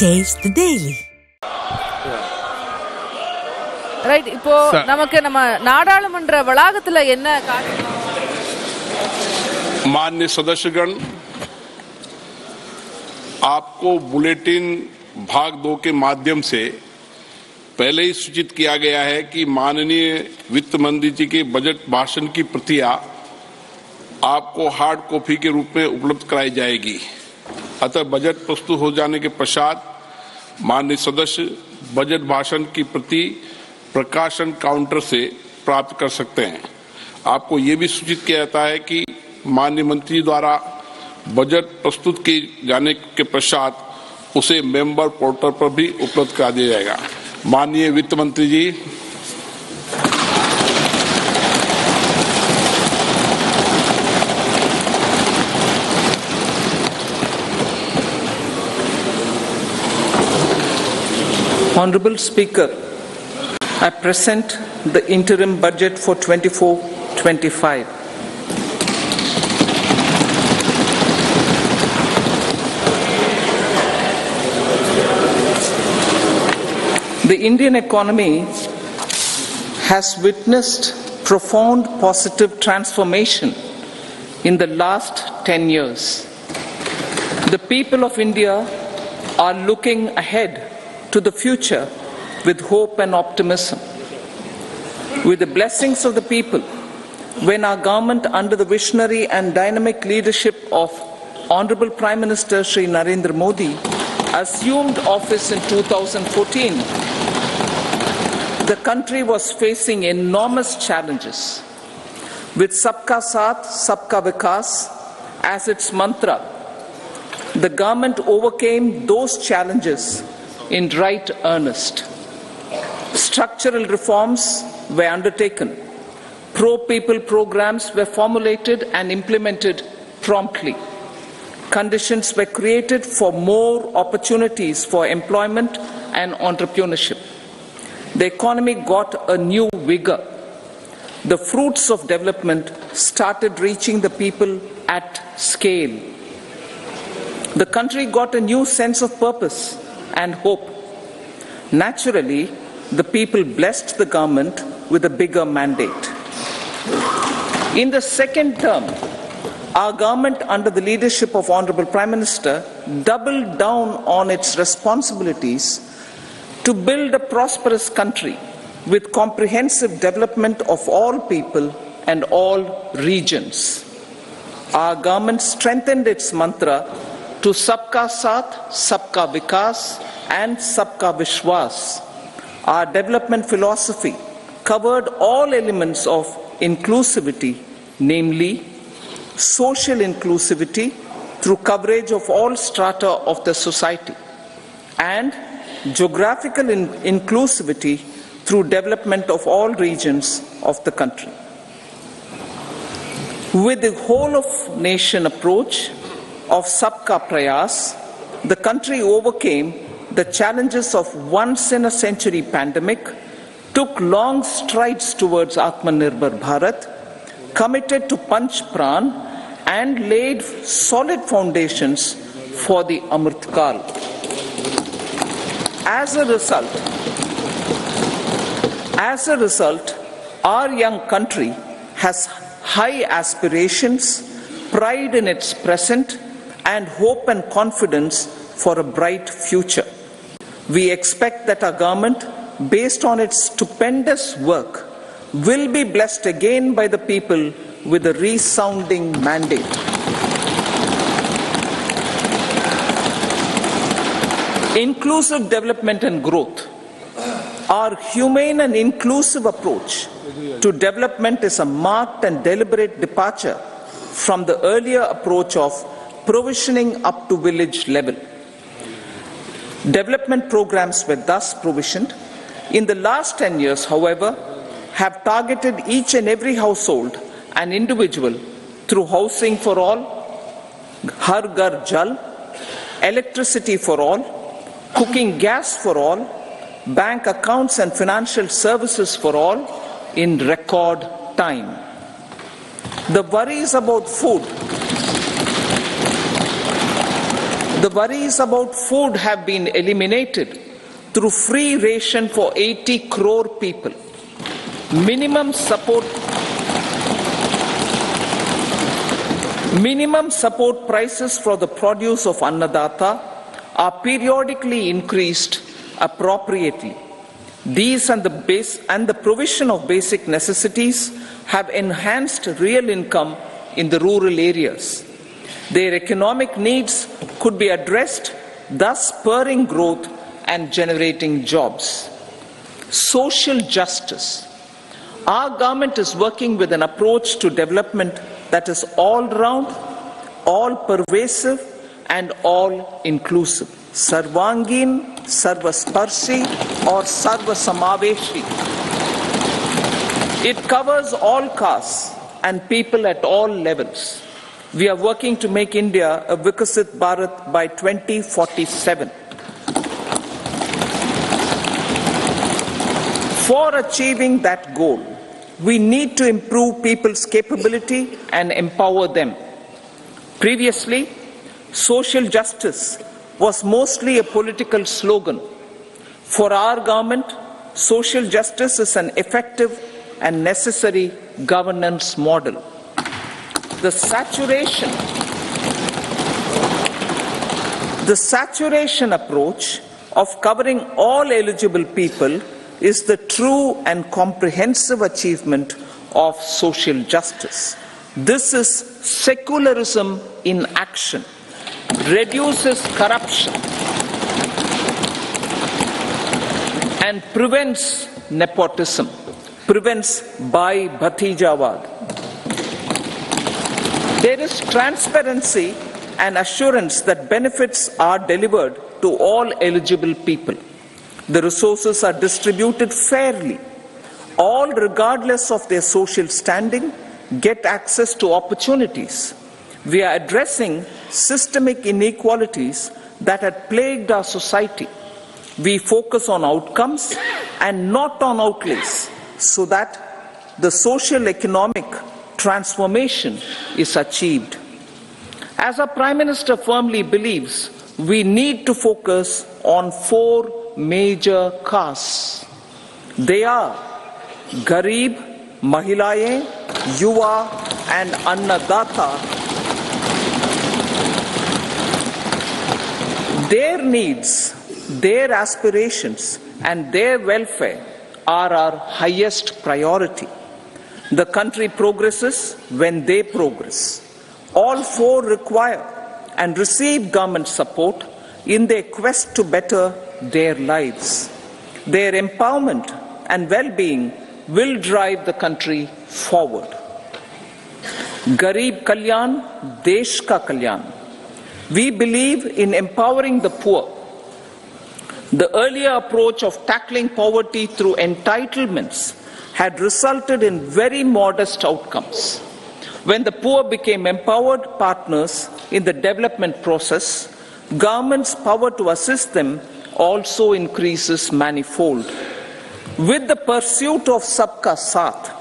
Taste the Daily. Right இப்போ Sir. நமக்கு நம்ம நாடாளுமன்ற வளாகத்துல என்ன காட்சி मान्य सदस्यगण आपको बुलेटिन भाग दो के माध्यम से पहले ही सूचित किया गया है कि माननीय वित्त मंत्री जी के बजट भाषण की प्रतियां आपको हार्ड कॉपी के रूप में उपलब्ध कराई जाएगी अतः बजट प्रस्तुत हो जाने के पश्चात माननीय सदस्य बजट भाषण की प्रति प्रकाशन काउंटर से प्राप्त कर सकते हैं। आपको ये भी सूचित किया जाता है कि माननीय मंत्री द्वारा बजट प्रस्तुत किए जाने के पश्चात उसे मेंबर पोर्टल पर भी उपलब्ध करा दिया जाएगा। माननीय वित्त मंत्री जी Honorable Speaker, I present the interim budget for 24-25. The Indian economy has witnessed profound positive transformation in the last 10 years. The people of India are looking ahead to the future with hope and optimism. With the blessings of the people, when our government, under the visionary and dynamic leadership of Honorable Prime Minister Sri Narendra Modi, assumed office in 2014, the country was facing enormous challenges. With Sabka Saath, Sabka Vikas as its mantra, the government overcame those challenges in right earnest. Structural reforms were undertaken. Pro people programs were formulated and implemented promptly. Conditions were created for more opportunities for employment and entrepreneurship. The economy got a new vigor. The fruits of development started reaching the people at scale. The country got a new sense of purpose and hope. Naturally, the people blessed the government with a bigger mandate. In the second term, our government, under the leadership of Honorable Prime Minister, doubled down on its responsibilities to build a prosperous country with comprehensive development of all people and all regions. Our government strengthened its mantra to Sabka Saath, Sabka Vikas, and Sabka Vishwas. Our development philosophy covered all elements of inclusivity, namely social inclusivity through coverage of all strata of the society, and geographical in- inclusivity through development of all regions of the country. With the whole of nation approach of Sabka Prayas, the country overcame the challenges of once in a century pandemic, took long strides towards Atmanirbhar Bharat, committed to Panch Pran, and laid solid foundations for the Amrit Kal. As a result, as a result, our young country has high aspirations, pride in its present, and hope and confidence for a bright future. We expect that our government, based on its stupendous work, will be blessed again by the people with a resounding mandate. Inclusive development and growth. Our humane and inclusive approach to development is a marked and deliberate departure from the earlier approach of provisioning up to village level. Development programs were thus provisioned. In the last 10 years, however, have targeted each and every household and individual through housing for all, Har Ghar Jal, electricity for all, cooking gas for all, bank accounts and financial services for all in record time. The worries about food The worries about food have been eliminated through free ration for 80 crore people. Minimum support Minimum support prices for the produce of Annadata are periodically increased appropriately. These and the, base, and the provision of basic necessities have enhanced real income in the rural areas. Their economic needs could be addressed, thus spurring growth and generating jobs. Social justice. Our government is working with an approach to development that is all round, all pervasive, and all inclusive. Sarvangin, Sarvasparshi, or Sarvasamaveshi. It covers all castes and people at all levels. We are working to make India a Viksit Bharat by 2047. For achieving that goal, we need to improve people's capability and empower them. Previously, social justice was mostly a political slogan. For our government, social justice is an effective and necessary governance model. The saturation the saturation approach of covering all eligible people is the true and comprehensive achievement of social justice. This is secularism in action, reduces corruption, and prevents nepotism, prevents by Bhatijawad. There is transparency and assurance that benefits are delivered to all eligible people. The resources are distributed fairly. All, regardless of their social standing, get access to opportunities. We are addressing systemic inequalities that had plagued our society. We focus on outcomes and not on outlays so that the social economic transformation is achieved. As our Prime Minister firmly believes, we need to focus on four major castes. They are Garib, Mahilaye, Yuva, and Annadata. Their needs, their aspirations, and their welfare are our highest priority. The country progresses when they progress. All four require and receive government support in their quest to better their lives. Their empowerment and well being will drive the country forward. Garib Kalyan, Desh Ka Kalyan. We believe in empowering the poor. The earlier approach of tackling poverty through entitlements had resulted in very modest outcomes. When the poor became empowered partners in the development process, government's power to assist them also increases manifold. With the pursuit of Sabka Saath,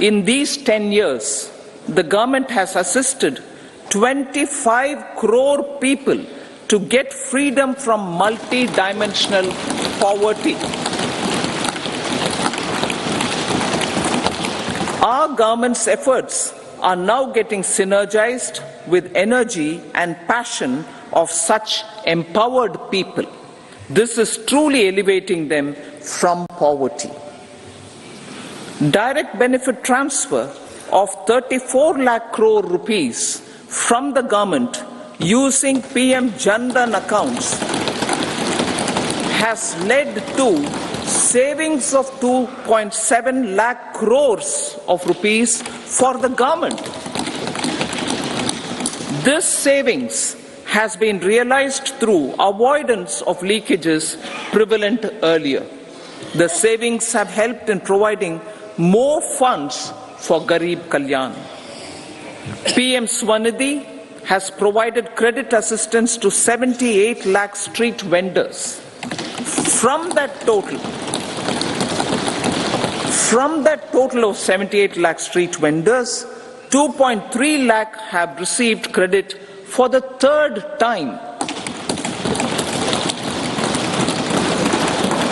in these 10 years, the government has assisted 25 crore people to get freedom from multi-dimensional poverty. Our government's efforts are now getting synergized with energy and passion of such empowered people. This is truly elevating them from poverty. Direct benefit transfer of 34 lakh crore rupees from the government using PM Jan Dhan accounts has led to savings of 2.7 lakh crores of rupees for the government. This savings has been realized through avoidance of leakages prevalent earlier. The savings have helped in providing more funds for Garib Kalyan. PM Swanidhi has provided credit assistance to 78 lakh street vendors. From that total, from that total of 78 lakh street vendors, 2.3 lakh have received credit for the third time.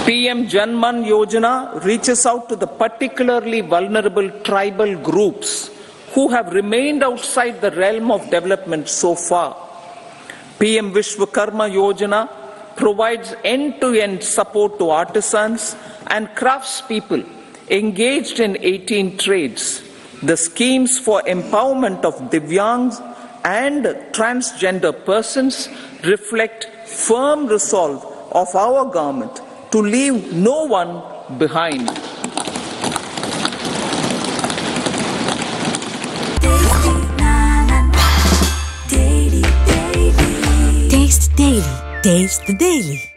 PM Janman Yojana reaches out to the particularly vulnerable tribal groups who have remained outside the realm of development so far. PM Vishwakarma Yojana provides end to end support to artisans and craftspeople engaged in 18 trades. The schemes for empowerment of Divyangs and transgender persons reflect firm resolve of our government to leave no one behind. Taste the Daily.